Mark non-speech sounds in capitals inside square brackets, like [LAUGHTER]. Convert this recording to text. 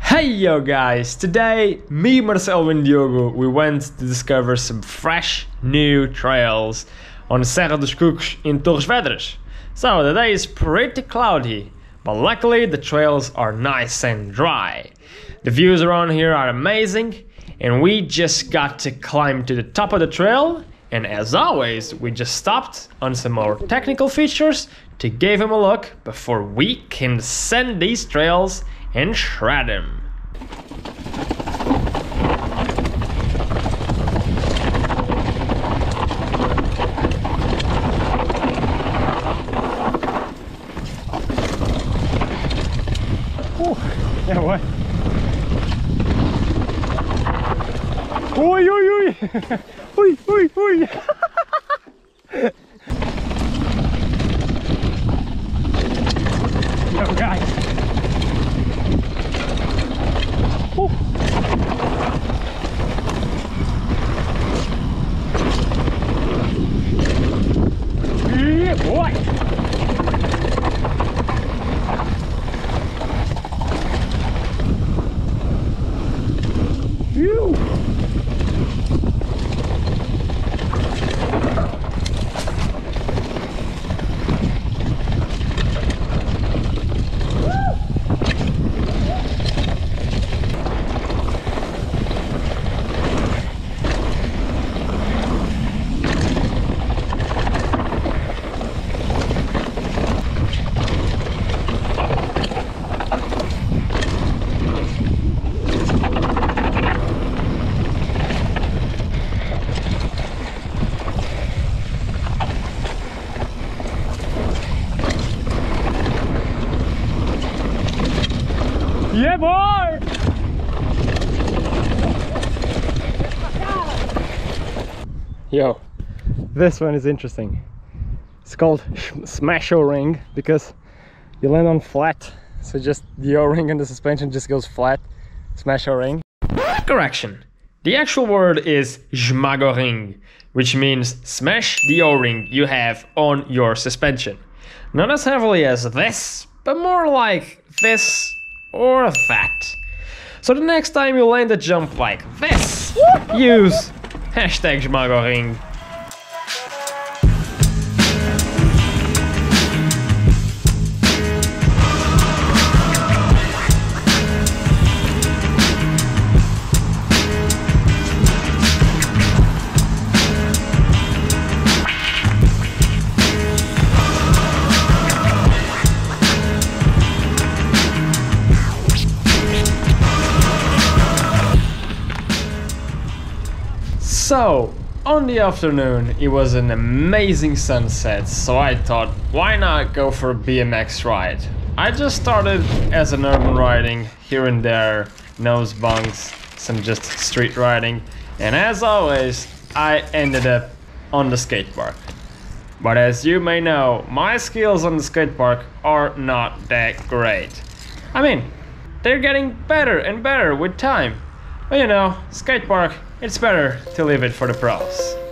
Hey yo guys, today me, Marcelo and Diogo, we went to discover some fresh new trails on Serra dos Cucos in Torres Vedras. So the day is pretty cloudy, but luckily the trails are nice and dry. The views around here are amazing and we just got to climb to the top of the trail and as always we just stopped on some more technical features to give them a look before we can send these trails and shred them. おいおいおい。[LAUGHS] おいおいおい。Yeah, boy! Yo, this one is interesting. It's called [LAUGHS] smash O-ring because you land on flat, so just the O-ring and the suspension just goes flat. Smash O-ring. Correction. The actual word is esmagoring, which means smash the O-ring you have on your suspension. Not as heavily as this, but more like this or that. So the next time you land a jump like this, use hashtag esmagoring. So, on the afternoon, it was an amazing sunset, so I thought, why not go for a BMX ride? I just started as an urban riding, here and there, nose bunks, some just street riding, and as always, I ended up on the skate park. But as you may know, my skills on the skate park are not that great. I mean, they're getting better and better with time. But you know, skate park, it's better to leave it for the pros.